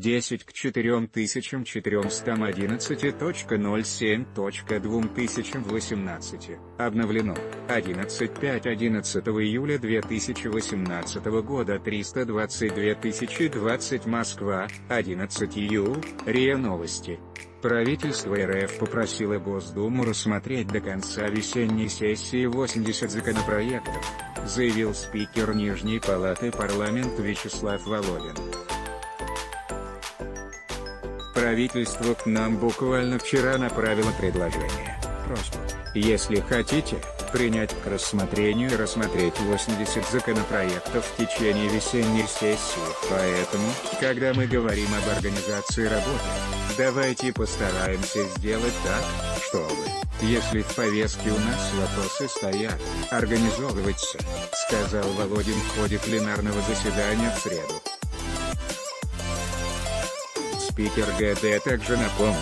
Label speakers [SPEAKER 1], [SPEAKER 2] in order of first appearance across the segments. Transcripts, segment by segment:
[SPEAKER 1] 10 к 4411.07.2018. Обновлено. 11.5 11 июля 2018 года 322 020 Москва, 11 июля, РИА Новости. Правительство РФ попросило Госдуму рассмотреть до конца весенней сессии 80 законопроектов, заявил спикер Нижней Палаты парламента Вячеслав Володин. Правительство к нам буквально вчера направило предложение. Просто, если хотите, принять к рассмотрению и рассмотреть 80 законопроектов в течение весенней сессии. Поэтому, когда мы говорим об организации работы, давайте постараемся сделать так, чтобы, если в повестке у нас вопросы стоят, организовываться, сказал Володин в ходе пленарного заседания в среду. Спикер ГД также напомнил,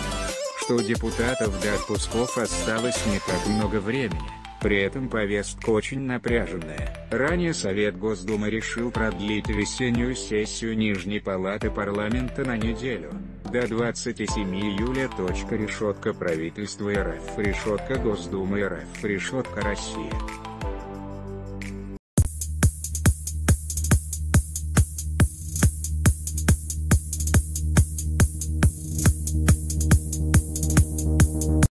[SPEAKER 1] что у депутатов до отпусков осталось не так много времени. При этом повестка очень напряженная. Ранее Совет Госдумы решил продлить весеннюю сессию Нижней Палаты парламента на неделю, до 27 июля. Решетка правительства РФ, решетка Госдумы РФ, решетка России.